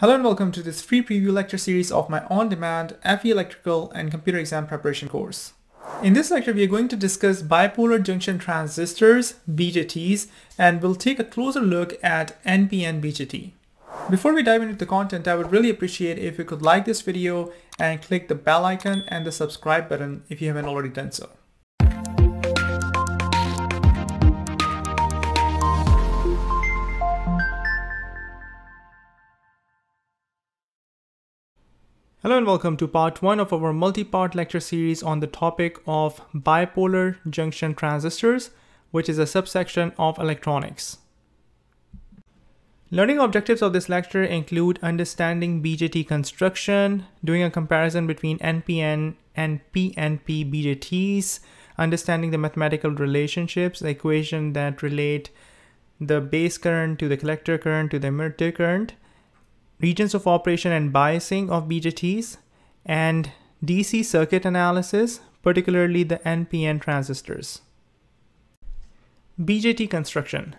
Hello and welcome to this free preview lecture series of my on-demand FE Electrical and Computer Exam Preparation course. In this lecture, we are going to discuss bipolar junction transistors, BJTs, and we'll take a closer look at NPN BJT. Before we dive into the content, I would really appreciate if you could like this video and click the bell icon and the subscribe button if you haven't already done so. Hello and welcome to part one of our multi-part lecture series on the topic of bipolar junction transistors, which is a subsection of electronics. Learning objectives of this lecture include understanding BJT construction, doing a comparison between NPN and PNP BJTs, understanding the mathematical relationships, the equation that relate the base current to the collector current to the emitter current, regions of operation and biasing of BJTs, and DC circuit analysis, particularly the NPN transistors. BJT construction.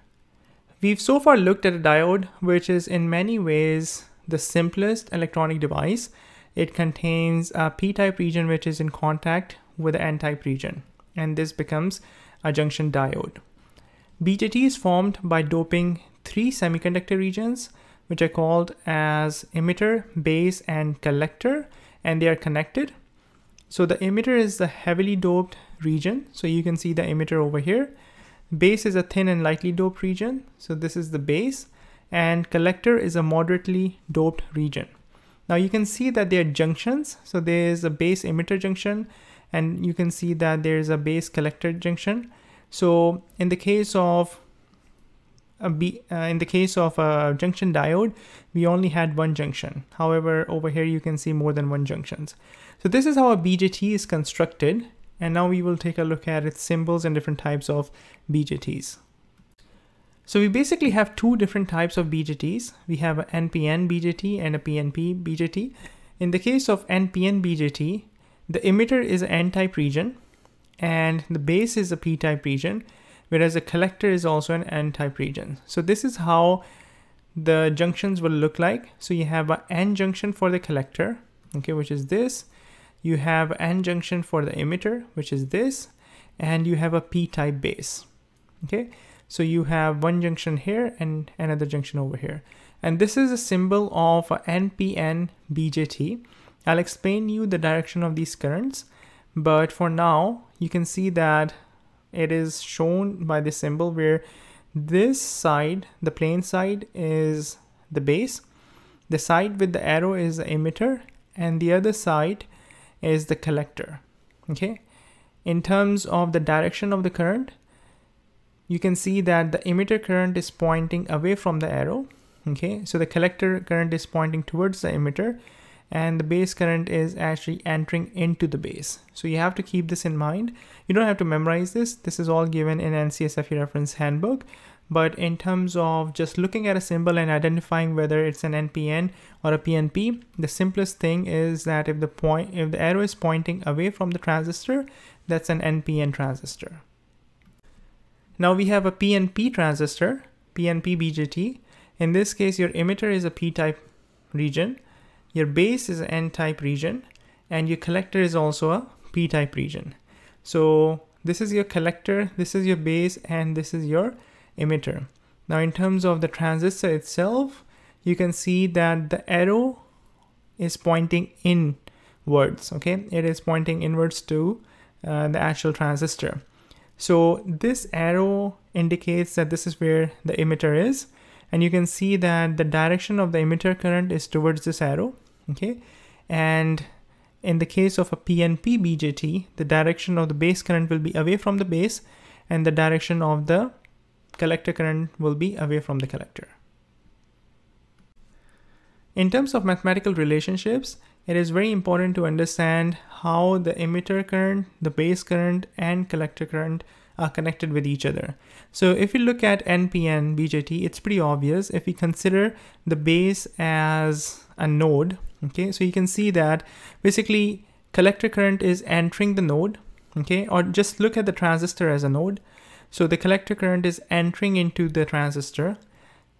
We've so far looked at a diode, which is in many ways the simplest electronic device. It contains a p-type region which is in contact with the n-type region, and this becomes a junction diode. BJT is formed by doping three semiconductor regions which are called as emitter, base, and collector, and they are connected. So the emitter is the heavily doped region. So you can see the emitter over here. Base is a thin and lightly doped region. So this is the base and collector is a moderately doped region. Now you can see that they are junctions. So there is a base emitter junction and you can see that there is a base collector junction. So in the case of B, uh, in the case of a junction diode, we only had one junction. However, over here you can see more than one junctions. So this is how a BJT is constructed. And now we will take a look at its symbols and different types of BJTs. So we basically have two different types of BJTs. We have an NPN BJT and a PNP BJT. In the case of NPN BJT, the emitter is an N-type region and the base is a P-type region whereas a collector is also an N-type region. So this is how the junctions will look like. So you have an N junction for the collector, okay, which is this. You have an N junction for the emitter, which is this, and you have a P-type base, okay? So you have one junction here and another junction over here. And this is a symbol of a NPN BJT. I'll explain you the direction of these currents, but for now, you can see that it is shown by the symbol where this side, the plain side is the base, the side with the arrow is the emitter, and the other side is the collector, okay? In terms of the direction of the current, you can see that the emitter current is pointing away from the arrow, okay? So the collector current is pointing towards the emitter, and the base current is actually entering into the base. So you have to keep this in mind. You don't have to memorize this. This is all given in NCEES FE reference handbook. But in terms of just looking at a symbol and identifying whether it's an NPN or a PNP, the simplest thing is that if the point, if the arrow is pointing away from the transistor, that's an NPN transistor. Now we have a PNP transistor, PNP BJT. In this case, your emitter is a P-type region your base is an N-type region and your collector is also a P-type region. So this is your collector, this is your base, and this is your emitter. Now in terms of the transistor itself, you can see that the arrow is pointing inwards, okay? It is pointing inwards to uh, the actual transistor. So this arrow indicates that this is where the emitter is. And you can see that the direction of the emitter current is towards this arrow okay? And in the case of a PNP BJT, the direction of the base current will be away from the base and the direction of the collector current will be away from the collector. In terms of mathematical relationships, it is very important to understand how the emitter current, the base current, and collector current are connected with each other. So if you look at NPN BJT, it's pretty obvious. If we consider the base as a node, okay, so you can see that basically collector current is entering the node, okay, or just look at the transistor as a node. So the collector current is entering into the transistor.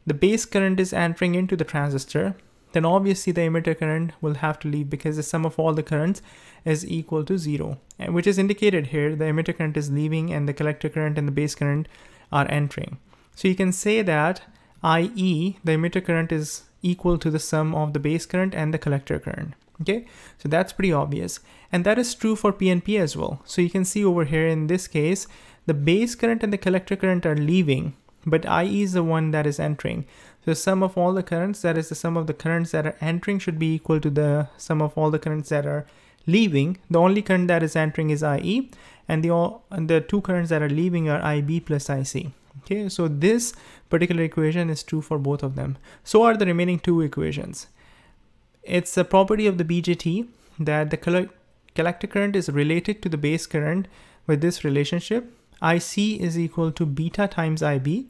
The base current is entering into the transistor. Then obviously the emitter current will have to leave because the sum of all the currents is equal to zero, which is indicated here. The emitter current is leaving and the collector current and the base current are entering. So you can say that IE, the emitter current is equal to the sum of the base current and the collector current. Okay, so that's pretty obvious. And that is true for PNP as well. So you can see over here in this case, the base current and the collector current are leaving, but IE is the one that is entering. The sum of all the currents, that is the sum of the currents that are entering should be equal to the sum of all the currents that are leaving. The only current that is entering is IE and the, all, and the two currents that are leaving are IB plus IC. Okay, so this particular equation is true for both of them. So are the remaining two equations. It's a property of the BJT that the collector current is related to the base current with this relationship. IC is equal to beta times IB,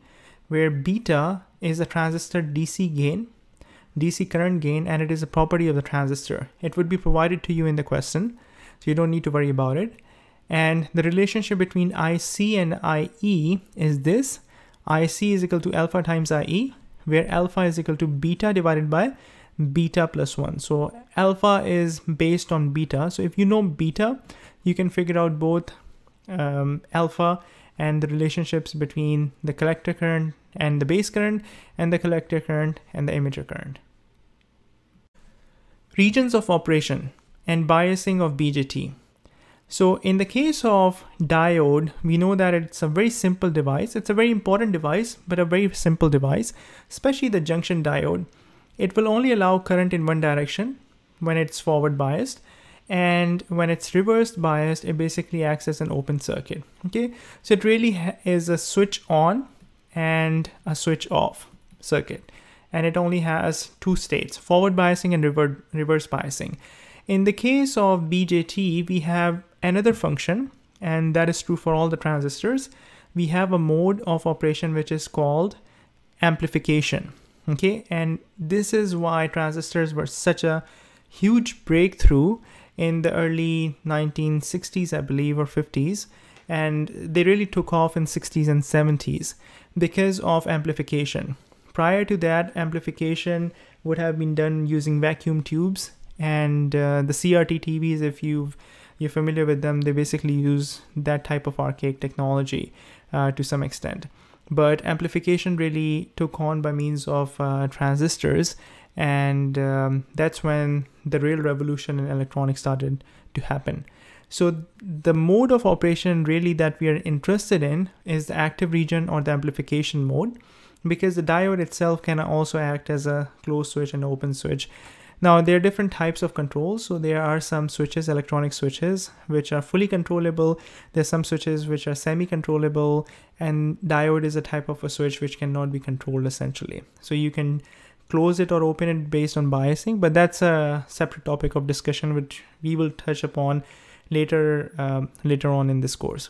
where beta is the transistor DC gain, DC current gain, and it is a property of the transistor. It would be provided to you in the question, so you don't need to worry about it. And the relationship between IC and IE is this. IC is equal to alpha times IE, where alpha is equal to beta divided by beta plus 1. So alpha is based on beta. So if you know beta, you can figure out both um, alpha and the relationships between the collector current and the base current and the collector current and the emitter current. Regions of operation and biasing of BJT. So in the case of diode, we know that it's a very simple device. It's a very important device, but a very simple device, especially the junction diode. It will only allow current in one direction when it's forward biased. And when it's reverse biased, it basically acts as an open circuit. Okay, so it really is a switch on and a switch off circuit. And it only has two states, forward biasing and reverse biasing. In the case of BJT, we have another function, and that is true for all the transistors. We have a mode of operation which is called amplification. Okay, and this is why transistors were such a huge breakthrough in the early 1960s, I believe, or 50s. And they really took off in 60s and 70s because of amplification. Prior to that, amplification would have been done using vacuum tubes and uh, the CRT TVs, if you've you're familiar with them, they basically use that type of archaic technology uh, to some extent. But amplification really took on by means of uh, transistors, and um, that's when the real revolution in electronics started to happen. So the mode of operation really that we are interested in is the active region or the amplification mode because the diode itself can also act as a closed switch and open switch. Now there are different types of controls. So there are some switches, electronic switches, which are fully controllable. There's some switches which are semi-controllable and diode is a type of a switch which cannot be controlled essentially. So you can close it or open it based on biasing, but that's a separate topic of discussion which we will touch upon later um, later on in this course.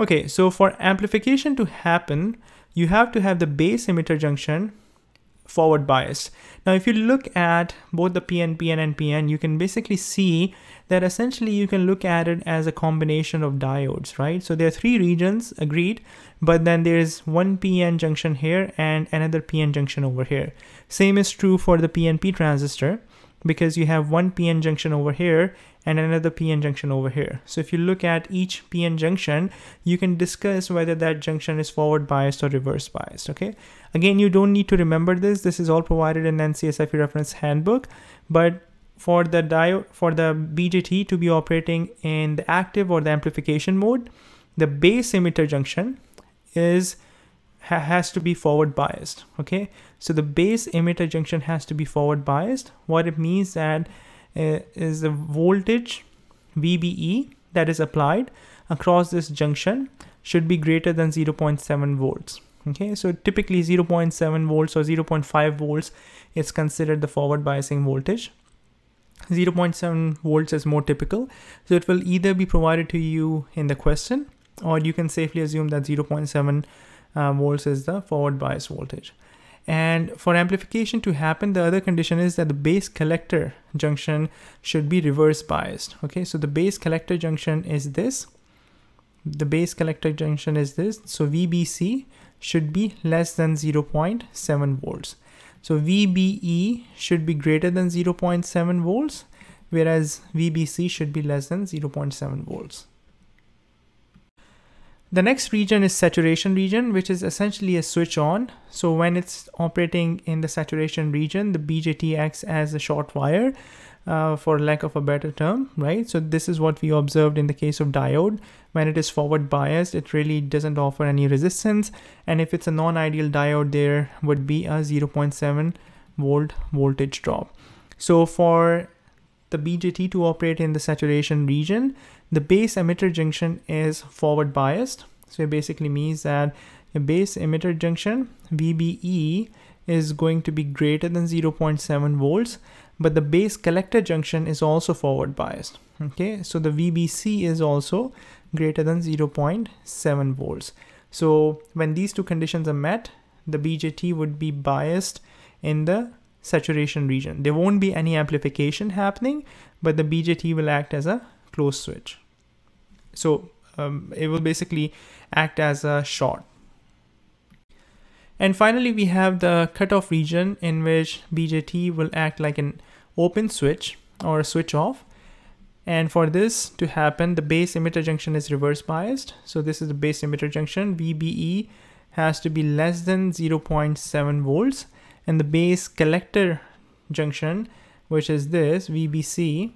Okay, so for amplification to happen, you have to have the base emitter junction forward biased. Now, if you look at both the PNP and NPN, you can basically see that essentially you can look at it as a combination of diodes, right? So there are three regions agreed, but then there's one PN junction here and another PN junction over here. Same is true for the PNP transistor because you have one PN junction over here and another PN junction over here. So if you look at each PN junction, you can discuss whether that junction is forward biased or reverse biased, okay? Again, you don't need to remember this. This is all provided in NCEES FE reference handbook, but for the diode, for the BJT to be operating in the active or the amplification mode, the base emitter junction is ha has to be forward biased, okay? So the base emitter junction has to be forward biased. What it means that is the voltage VBE that is applied across this junction should be greater than 0.7 volts. Okay, so typically 0.7 volts or 0.5 volts is considered the forward biasing voltage. 0.7 volts is more typical. So it will either be provided to you in the question or you can safely assume that 0.7 uh, volts is the forward bias voltage. And for amplification to happen, the other condition is that the base collector junction should be reverse biased. Okay, so the base collector junction is this. The base collector junction is this. So VBC should be less than 0.7 volts. So VBE should be greater than 0.7 volts, whereas VBC should be less than 0.7 volts. The next region is saturation region, which is essentially a switch on. So when it's operating in the saturation region, the BJT acts as a short wire uh, for lack of a better term, right? So this is what we observed in the case of diode. When it is forward biased, it really doesn't offer any resistance. And if it's a non-ideal diode, there would be a 0.7 volt voltage drop. So for the BJT to operate in the saturation region, the base emitter junction is forward biased. So it basically means that the base emitter junction, VBE, is going to be greater than 0.7 volts, but the base collector junction is also forward biased. Okay, so the VBC is also greater than 0.7 volts. So when these two conditions are met, the BJT would be biased in the saturation region. There won't be any amplification happening, but the BJT will act as a closed switch. So um, it will basically act as a short. And finally, we have the cutoff region in which BJT will act like an open switch or switch off. And for this to happen, the base emitter junction is reverse biased. So this is the base emitter junction. VBE has to be less than 0.7 volts. And the base collector junction, which is this VBC,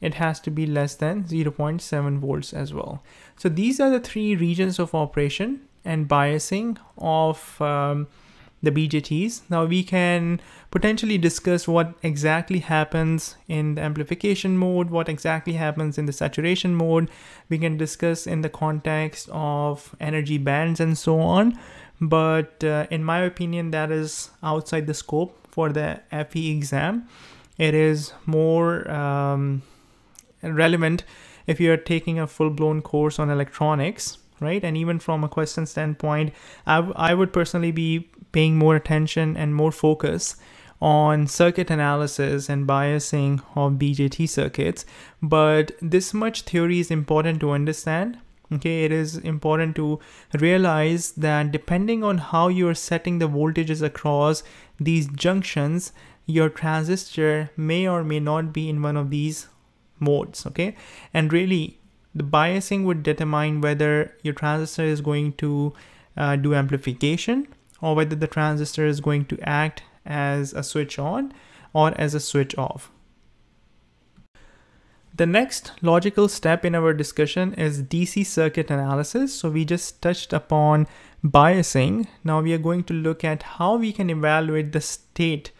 it has to be less than 0.7 volts as well. So these are the three regions of operation and biasing of um, the BJTs. Now we can potentially discuss what exactly happens in the amplification mode, what exactly happens in the saturation mode. We can discuss in the context of energy bands and so on. But uh, in my opinion, that is outside the scope for the FE exam. It is more um, relevant if you're taking a full-blown course on electronics right? And even from a question standpoint I, would personally be paying more attention and more focus on circuit analysis and biasing of BJT circuits. But this much theory is important to understand okay it is important to realize that depending on how you're setting the voltages across these junctions your transistor may or may not be in one of these modes okay and really the biasing would determine whether your transistor is going to uh, do amplification or whether the transistor is going to act as a switch on or as a switch off. The next logical step in our discussion is DC circuit analysis. So we just touched upon biasing. Now we are going to look at how we can evaluate the state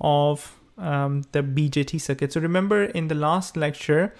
of um, the BJT circuit. So remember in the last lecture,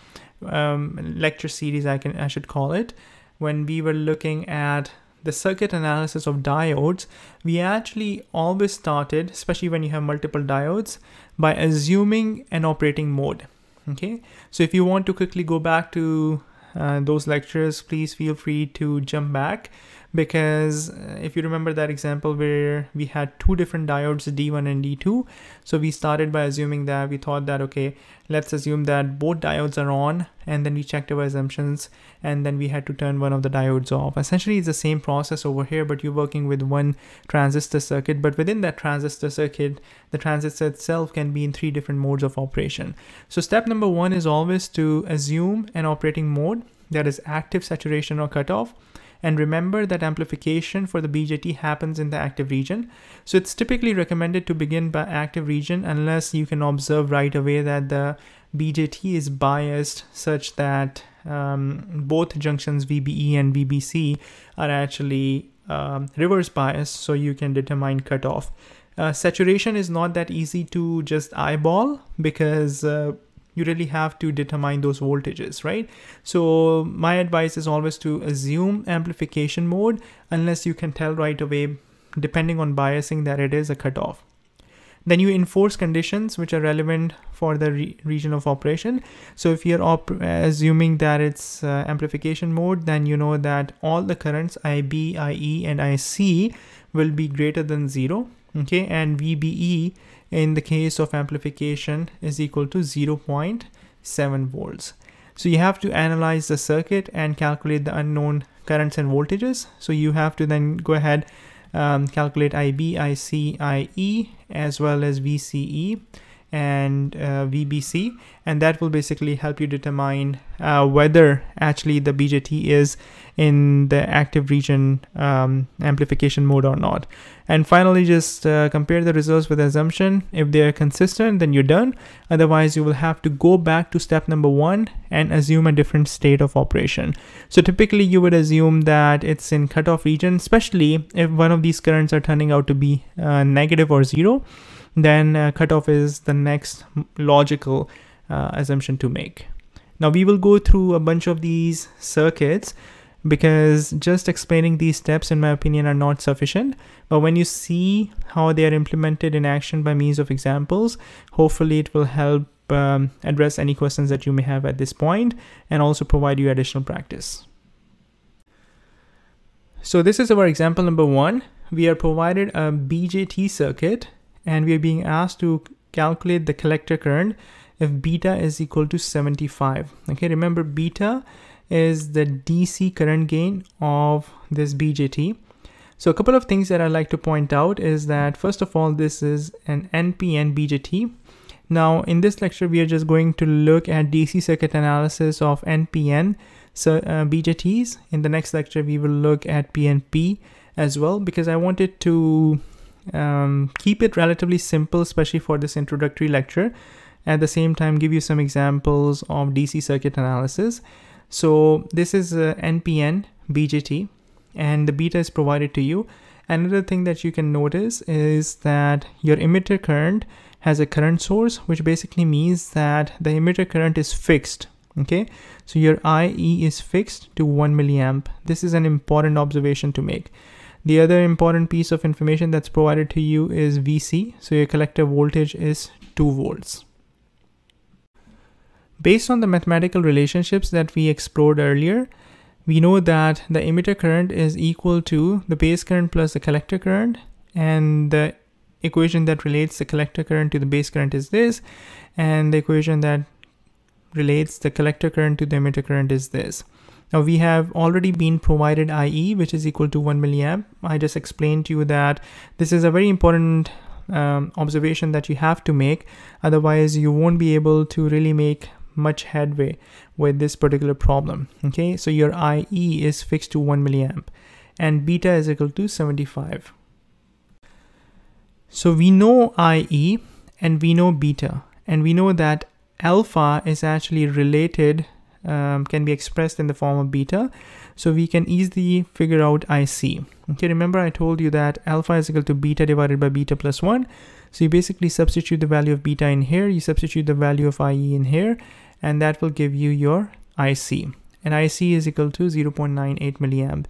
um, lecture series I can I should call it, when we were looking at the circuit analysis of diodes, we actually always started, especially when you have multiple diodes, by assuming an operating mode. Okay, so if you want to quickly go back to uh, those lectures, please feel free to jump back because uh, if you remember that example where we had two different diodes D1 and D2 so we started by assuming that we thought that okay let's assume that both diodes are on and then we checked our assumptions and then we had to turn one of the diodes off. Essentially it's the same process over here but you're working with one transistor circuit but within that transistor circuit the transistor itself can be in three different modes of operation. So step number one is always to assume an operating mode that is active saturation or cutoff and remember that amplification for the BJT happens in the active region. So it's typically recommended to begin by active region unless you can observe right away that the BJT is biased such that um, both junctions VBE and VBC are actually um, reverse biased so you can determine cutoff. Uh, saturation is not that easy to just eyeball because uh, you really have to determine those voltages, right? So my advice is always to assume amplification mode unless you can tell right away, depending on biasing that it is a cutoff. Then you enforce conditions which are relevant for the re region of operation. So if you're assuming that it's uh, amplification mode, then you know that all the currents IB, IE, and IC will be greater than zero. Okay, and VBE in the case of amplification is equal to 0.7 volts. So you have to analyze the circuit and calculate the unknown currents and voltages. So you have to then go ahead um, calculate IB, IC, IE, as well as VCE and uh, VBC, and that will basically help you determine uh, whether actually the BJT is in the active region um, amplification mode or not. And finally, just uh, compare the results with the assumption. If they are consistent, then you're done. Otherwise, you will have to go back to step number one and assume a different state of operation. So typically, you would assume that it's in cutoff region, especially if one of these currents are turning out to be uh, negative or zero then uh, cutoff is the next logical uh, assumption to make. Now we will go through a bunch of these circuits because just explaining these steps in my opinion are not sufficient. But when you see how they are implemented in action by means of examples hopefully it will help um, address any questions that you may have at this point and also provide you additional practice. So this is our example number one. We are provided a BJT circuit and we are being asked to calculate the collector current if beta is equal to 75 okay remember beta is the DC current gain of this BJT so a couple of things that I'd like to point out is that first of all this is an NPN BJT now in this lecture we are just going to look at DC circuit analysis of NPN so uh, BJTs in the next lecture we will look at PNP as well because I wanted to um, keep it relatively simple, especially for this introductory lecture. At the same time, give you some examples of DC circuit analysis. So this is a NPN BJT and the beta is provided to you. Another thing that you can notice is that your emitter current has a current source, which basically means that the emitter current is fixed. Okay, so your IE is fixed to 1 milliamp. This is an important observation to make. The other important piece of information that's provided to you is VC. So your collector voltage is 2 volts. Based on the mathematical relationships that we explored earlier, we know that the emitter current is equal to the base current plus the collector current and the equation that relates the collector current to the base current is this and the equation that relates the collector current to the emitter current is this. Now we have already been provided IE, which is equal to 1 milliamp. I just explained to you that this is a very important um, observation that you have to make. Otherwise, you won't be able to really make much headway with this particular problem. Okay, so your IE is fixed to 1 milliamp and beta is equal to 75. So we know IE and we know beta and we know that alpha is actually related um, can be expressed in the form of beta. So we can easily figure out IC. Okay, remember I told you that alpha is equal to beta divided by beta plus 1. So you basically substitute the value of beta in here, you substitute the value of IE in here, and that will give you your IC. And IC is equal to 0.98 milliamp.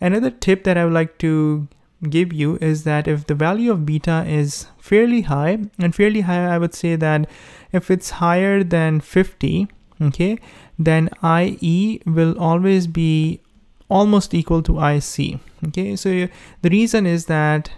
Another tip that I would like to give you is that if the value of beta is fairly high, and fairly high I would say that if it's higher than 50, okay, then IE will always be almost equal to IC. Okay, so the reason is that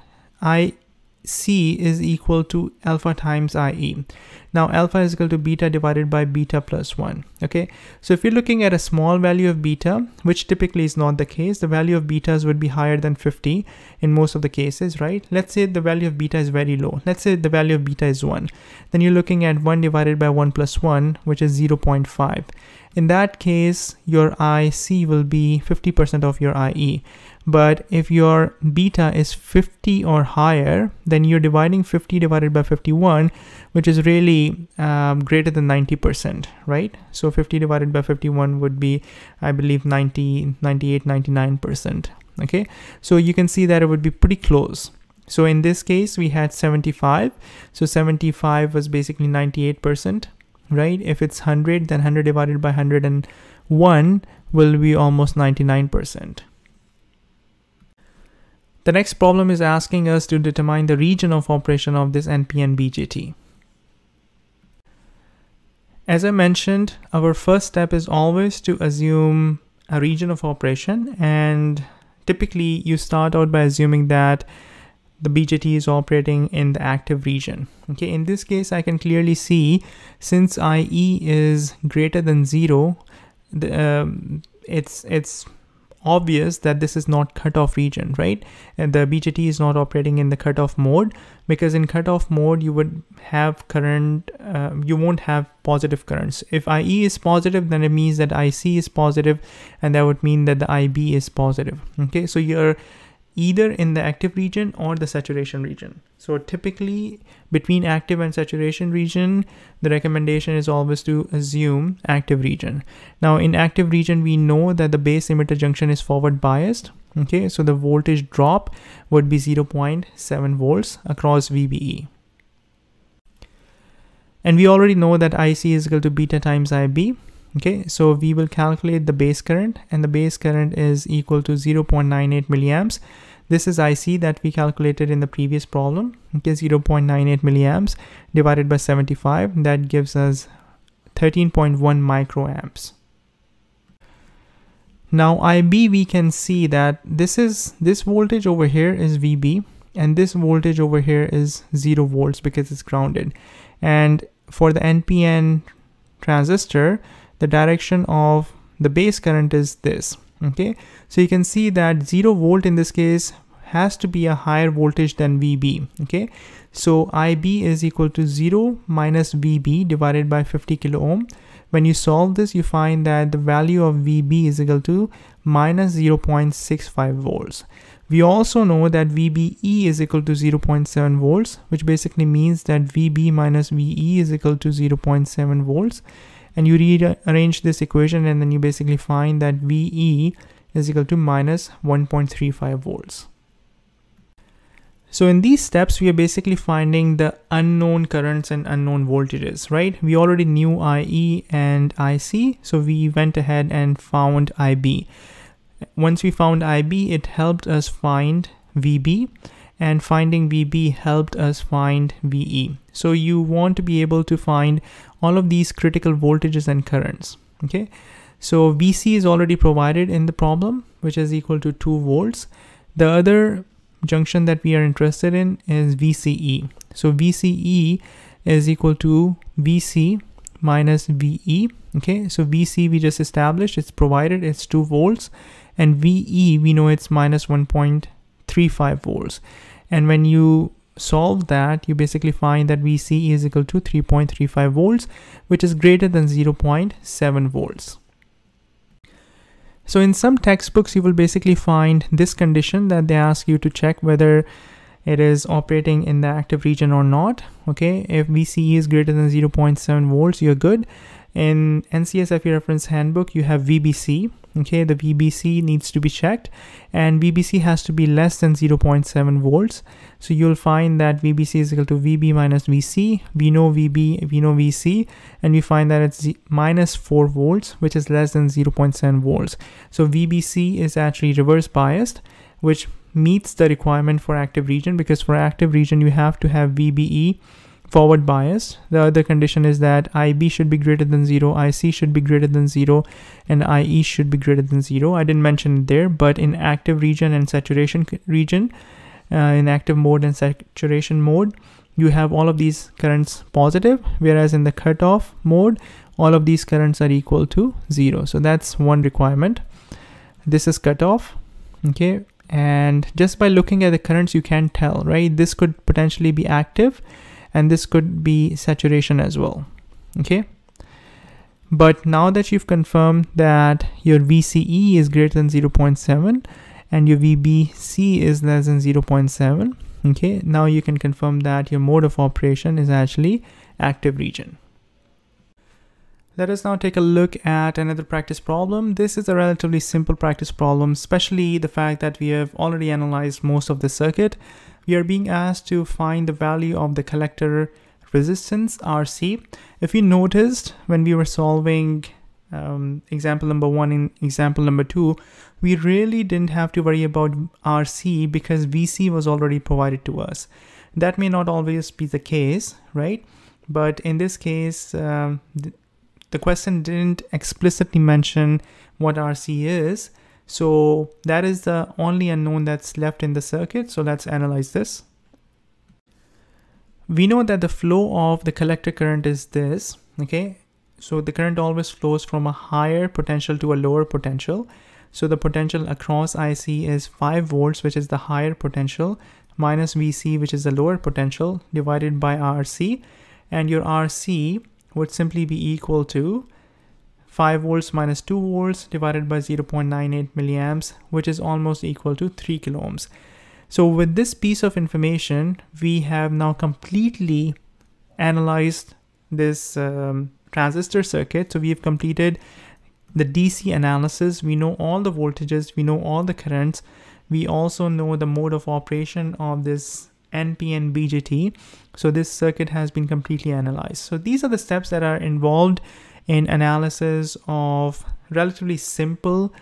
IC is equal to alpha times IE. Now alpha is equal to beta divided by beta plus 1. Okay, so if you're looking at a small value of beta, which typically is not the case, the value of betas would be higher than 50 in most of the cases, right? Let's say the value of beta is very low. Let's say the value of beta is 1. Then you're looking at 1 divided by 1 plus 1, which is 0.5. In that case, your IC will be 50% of your IE. But if your beta is 50 or higher, then you're dividing 50 divided by 51, which is really um, greater than 90%, right? So 50 divided by 51 would be, I believe, 90, 98, 99%. Okay, so you can see that it would be pretty close. So in this case, we had 75. So 75 was basically 98%, right? If it's 100, then 100 divided by 101 will be almost 99%. The next problem is asking us to determine the region of operation of this NPN BJT. As I mentioned, our first step is always to assume a region of operation and typically you start out by assuming that the BJT is operating in the active region. Okay, in this case, I can clearly see since IE is greater than zero, the, um, it's it's obvious that this is not cutoff region, right? And the BJT is not operating in the cutoff mode because in cutoff mode, you would have current, uh, you won't have positive currents. If IE is positive, then it means that IC is positive and that would mean that the IB is positive. Okay, so you're either in the active region or the saturation region. So typically between active and saturation region, the recommendation is always to assume active region. Now in active region, we know that the base emitter junction is forward biased. Okay, so the voltage drop would be 0.7 volts across VBE. And we already know that IC is equal to beta times IB. Okay, so we will calculate the base current and the base current is equal to 0.98 milliamps. This is IC that we calculated in the previous problem. Okay, 0.98 milliamps divided by 75. That gives us 13.1 microamps. Now IB, we can see that this is this voltage over here is VB and this voltage over here is zero volts because it's grounded. And for the NPN transistor, the direction of the base current is this okay? So you can see that 0 volt in this case has to be a higher voltage than VB okay? So IB is equal to 0 minus VB divided by 50 kilo ohm. When you solve this you find that the value of VB is equal to minus 0.65 volts. We also know that VBE is equal to 0.7 volts which basically means that VB minus VE is equal to 0.7 volts and you rearrange this equation and then you basically find that VE is equal to minus 1.35 volts. So in these steps, we are basically finding the unknown currents and unknown voltages, right? We already knew IE and IC, so we went ahead and found IB. Once we found IB, it helped us find VB and finding VB helped us find VE. So you want to be able to find all of these critical voltages and currents, okay? So VC is already provided in the problem, which is equal to two volts. The other junction that we are interested in is VCE. So VCE is equal to VC minus VE, okay? So VC we just established, it's provided, it's two volts, and VE we know it's minus 1.35 volts. And when you solve that, you basically find that VC is equal to 3.35 volts, which is greater than 0.7 volts. So in some textbooks, you will basically find this condition that they ask you to check whether it is operating in the active region or not. Okay, if VCE is greater than 0.7 volts, you're good. In NCEES FE reference handbook, you have VBC, okay? The VBC needs to be checked and VBC has to be less than 0.7 volts. So you'll find that VBC is equal to VB minus VC we know VB we know VC and we find that it's minus 4 volts which is less than 0.7 volts. So VBC is actually reverse biased which meets the requirement for active region because for active region you have to have VBE forward bias. The other condition is that IB should be greater than zero, IC should be greater than zero, and IE should be greater than zero. I didn't mention it there, but in active region and saturation region, uh, in active mode and saturation mode, you have all of these currents positive, whereas in the cutoff mode, all of these currents are equal to zero. So that's one requirement. This is cutoff, okay? And just by looking at the currents, you can tell, right? This could potentially be active and this could be saturation as well okay? But now that you've confirmed that your VCE is greater than 0.7 and your VBC is less than 0.7 okay now you can confirm that your mode of operation is actually active region. Let us now take a look at another practice problem. This is a relatively simple practice problem, especially the fact that we have already analyzed most of the circuit we are being asked to find the value of the collector resistance RC. If you noticed when we were solving um, example number one and example number two, we really didn't have to worry about RC because VC was already provided to us. That may not always be the case, right? But in this case, um, the question didn't explicitly mention what RC is. So that is the only unknown that's left in the circuit. So let's analyze this. We know that the flow of the collector current is this, okay? So the current always flows from a higher potential to a lower potential. So the potential across IC is 5 volts, which is the higher potential, minus VC, which is the lower potential, divided by RC. And your RC would simply be equal to 5 volts minus 2 volts divided by 0.98 milliamps, which is almost equal to 3 kilo ohms. So with this piece of information, we have now completely analyzed this um, transistor circuit. So we have completed the DC analysis. We know all the voltages, we know all the currents. We also know the mode of operation of this NPN BJT. So this circuit has been completely analyzed. So these are the steps that are involved in analysis of relatively simple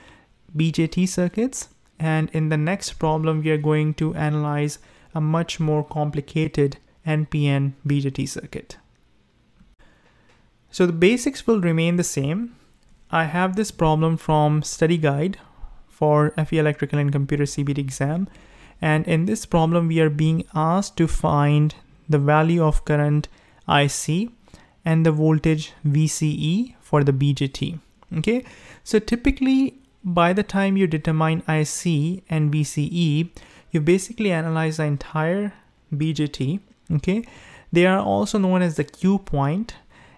BJT circuits. And in the next problem, we are going to analyze a much more complicated NPN BJT circuit. So the basics will remain the same. I have this problem from study guide for FE Electrical and Computer CBT exam. And in this problem, we are being asked to find the value of current IC and the voltage VCE for the BJT. Okay, so typically by the time you determine IC and VCE, you basically analyze the entire BJT. Okay, they are also known as the Q point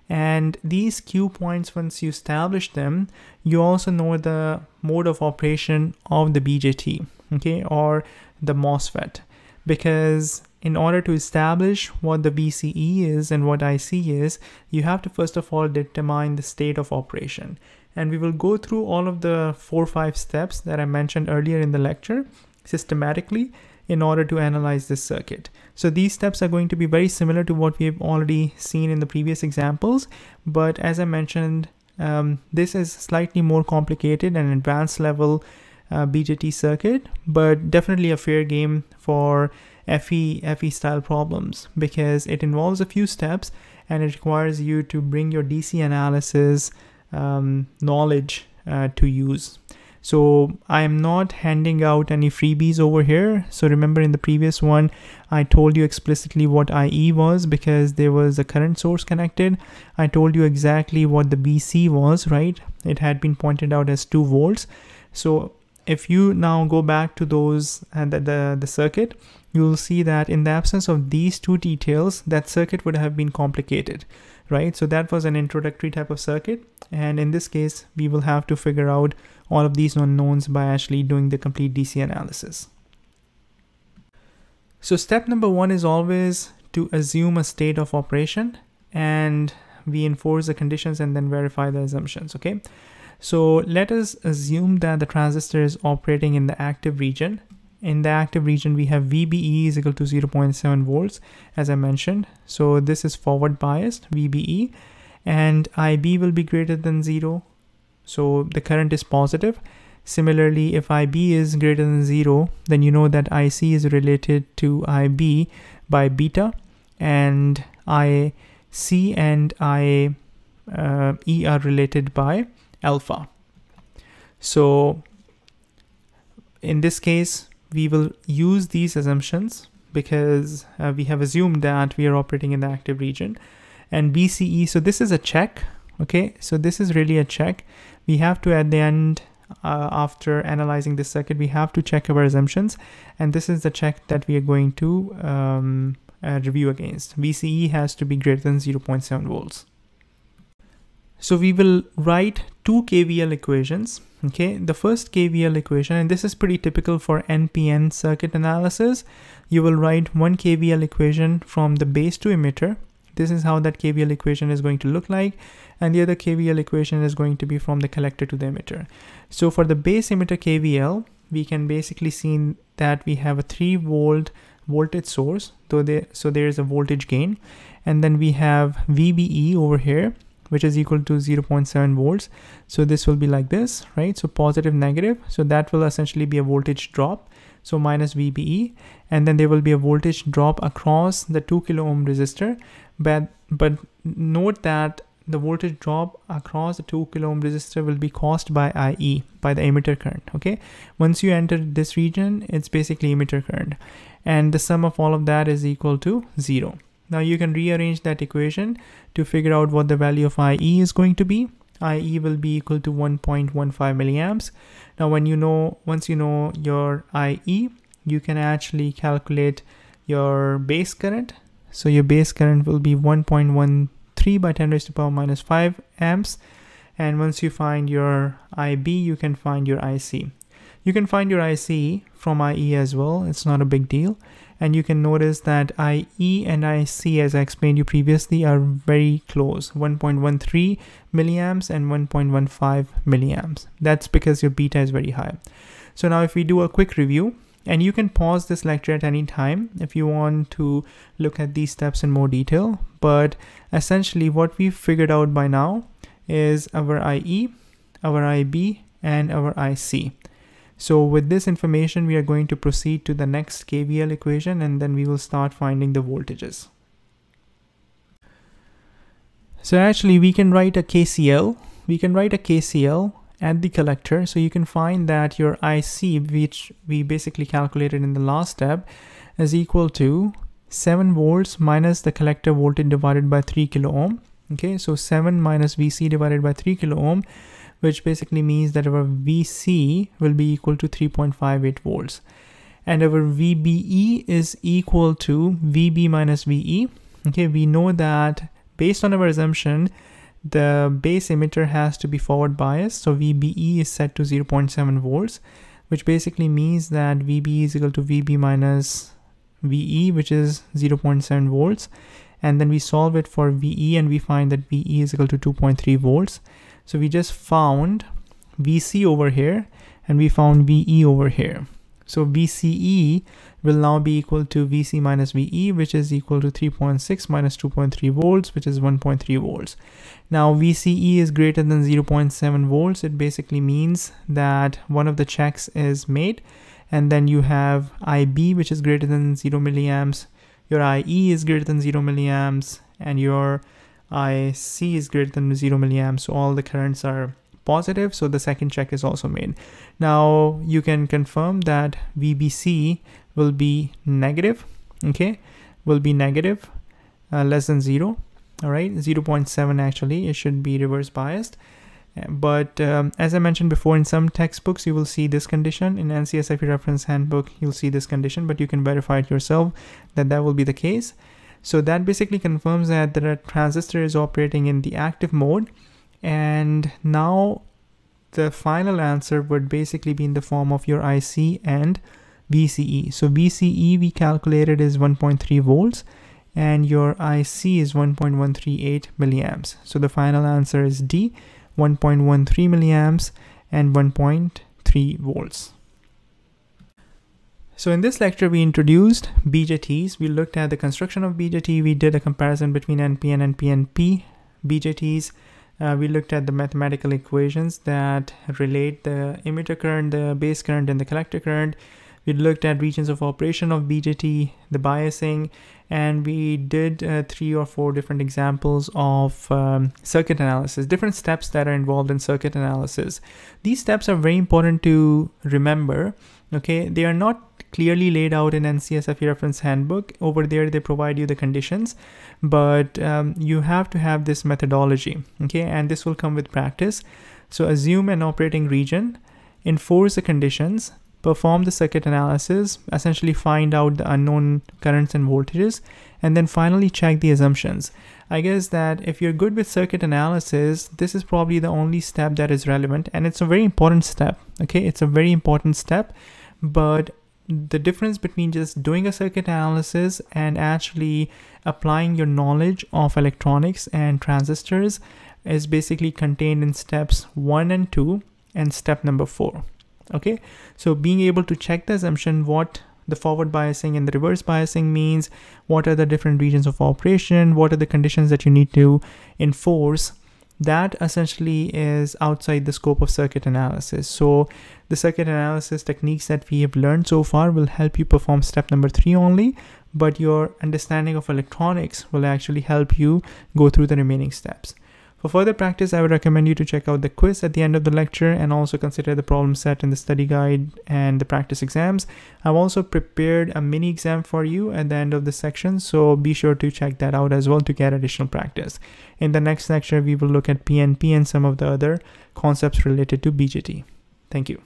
and these Q points, once you establish them, you also know the mode of operation of the BJT, okay, or the MOSFET. Because in order to establish what the VCE is and what IC is, you have to first of all determine the state of operation. And we will go through all of the four or five steps that I mentioned earlier in the lecture systematically in order to analyze this circuit. So these steps are going to be very similar to what we've already seen in the previous examples, but as I mentioned, um, this is slightly more complicated and advanced level uh, BJT circuit, but definitely a fair game for FE, FE style problems because it involves a few steps and it requires you to bring your DC analysis um, knowledge uh, to use. So I am not handing out any freebies over here. So remember in the previous one, I told you explicitly what IE was because there was a current source connected. I told you exactly what the VC was, right? It had been pointed out as two volts. So if you now go back to those and uh, the, the, the circuit, you'll see that in the absence of these two details, that circuit would have been complicated, right? So that was an introductory type of circuit. And in this case, we will have to figure out all of these unknowns by actually doing the complete DC analysis. So step number one is always to assume a state of operation and we enforce the conditions and then verify the assumptions, okay? So let us assume that the transistor is operating in the active region. In the active region, we have VBE is equal to 0.7 volts, as I mentioned. So this is forward biased, VBE, and IB will be greater than zero, so the current is positive. Similarly, if IB is greater than zero, then you know that IC is related to IB by beta and IC and IE uh, are related by alpha. So in this case, we will use these assumptions because uh, we have assumed that we are operating in the active region. And VCE. So this is a check. Okay, so this is really a check. We have to at the end uh, after analyzing this circuit we have to check our assumptions. And this is the check that we are going to um, uh, review against. VCE has to be greater than 0.7 volts. So we will write two KVL equations okay the first KVL equation and this is pretty typical for NPN circuit analysis you will write one KVL equation from the base to emitter this is how that KVL equation is going to look like and the other KVL equation is going to be from the collector to the emitter. So for the base emitter KVL, we can basically see that we have a 3 volt voltage source, so there is a voltage gain. And then we have VBE over here, which is equal to 0.7 volts. So this will be like this, right? So positive, negative. So that will essentially be a voltage drop. So minus VBE. And then there will be a voltage drop across the 2 kilo ohm resistor. But, but note that the voltage drop across the 2 kilo ohm resistor will be caused by IE, by the emitter current, okay? Once you enter this region, it's basically emitter current. And the sum of all of that is equal to zero. Now you can rearrange that equation to figure out what the value of IE is going to be. IE will be equal to 1.15 milliamps. Now, when you know, once you know your IE, you can actually calculate your base current. So your base current will be 1.13 by 10 raised to the power minus 5 amps. And once you find your IB, you can find your IC. You can find your IC from IE as well. It's not a big deal. And you can notice that IE and IC, as I explained you previously, are very close, 1.13 milliamps and 1.15 milliamps. That's because your beta is very high. So now if we do a quick review, and you can pause this lecture at any time if you want to look at these steps in more detail. But essentially what we've figured out by now is our IE, our IB, and our IC. So with this information, we are going to proceed to the next KVL equation and then we will start finding the voltages. So actually we can write a KCL. We can write a KCL at the collector. So you can find that your IC, which we basically calculated in the last step, is equal to 7 volts minus the collector voltage divided by 3 kilo ohm. Okay, so 7 minus VC divided by 3 kilo ohm which basically means that our VC will be equal to 3.58 volts. And our VBE is equal to VB minus VE. Okay, we know that based on our assumption, the base emitter has to be forward biased. So VBE is set to 0.7 volts, which basically means that VB is equal to VB minus VE, which is 0.7 volts. And then we solve it for VE and we find that VE is equal to 2.3 volts. So we just found VC over here and we found VE over here. So VCE will now be equal to VC minus VE, which is equal to 3.6 minus 2.3 volts, which is 1.3 volts. Now VCE is greater than 0.7 volts. It basically means that one of the checks is made. And then you have IB, which is greater than 0 milliamps. Your IE is greater than 0 milliamps. And your IC is greater than 0 milliamps, so all the currents are positive, so the second check is also made. Now you can confirm that VBC will be negative, okay, will be negative, uh, less than zero, all right, 0.7 actually, it should be reverse biased. But um, as I mentioned before, in some textbooks, you will see this condition. In NCEES FE reference handbook, you'll see this condition, but you can verify it yourself that that will be the case. So that basically confirms that the transistor is operating in the active mode. And now the final answer would basically be in the form of your IC and VCE. So VCE we calculated is 1.3 volts and your IC is 1.138 milliamps. So the final answer is D, 1.13 milliamps and 1.3 volts. So in this lecture, we introduced BJTs. We looked at the construction of BJT. We did a comparison between NPN and PNP BJTs. Uh, we looked at the mathematical equations that relate the emitter current, the base current, and the collector current. We looked at regions of operation of BJT, the biasing, and we did uh, three or four different examples of um, circuit analysis, different steps that are involved in circuit analysis. These steps are very important to remember. Okay, they are not clearly laid out in NCEES FE reference handbook. Over there, they provide you the conditions, but um, you have to have this methodology, okay? And this will come with practice. So assume an operating region, enforce the conditions, perform the circuit analysis, essentially find out the unknown currents and voltages, and then finally check the assumptions. I guess that if you're good with circuit analysis, this is probably the only step that is relevant, and it's a very important step, okay? It's a very important step, but the difference between just doing a circuit analysis and actually applying your knowledge of electronics and transistors is basically contained in steps one and two and step number four. Okay, so being able to check the assumption, what the forward biasing and the reverse biasing means, what are the different regions of operation, what are the conditions that you need to enforce that essentially is outside the scope of circuit analysis. So the circuit analysis techniques that we have learned so far will help you perform step number three only, but your understanding of electronics will actually help you go through the remaining steps. For further practice, I would recommend you to check out the quiz at the end of the lecture and also consider the problem set in the study guide and the practice exams. I've also prepared a mini exam for you at the end of the section, so be sure to check that out as well to get additional practice. In the next lecture, we will look at PNP and some of the other concepts related to BJT. Thank you.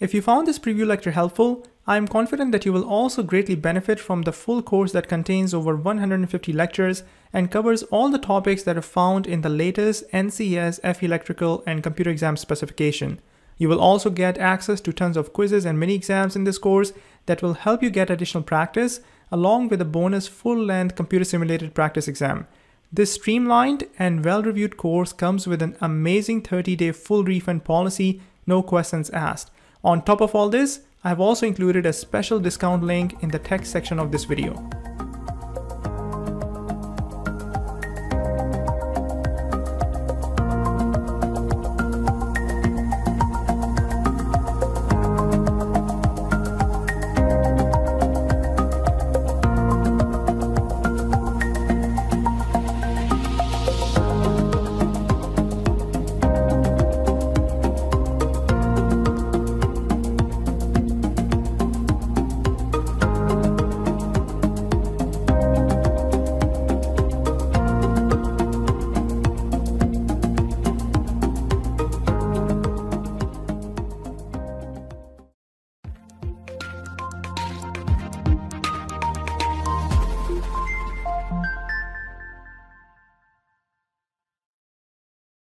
If you found this preview lecture helpful, I am confident that you will also greatly benefit from the full course that contains over 150 lectures and covers all the topics that are found in the latest NCEES FE Electrical and Computer Exam specification. You will also get access to tons of quizzes and mini exams in this course that will help you get additional practice, along with a bonus full-length computer simulated practice exam. This streamlined and well-reviewed course comes with an amazing 30-day full refund policy, no questions asked. On top of all this, I've also included a special discount link in the text section of this video.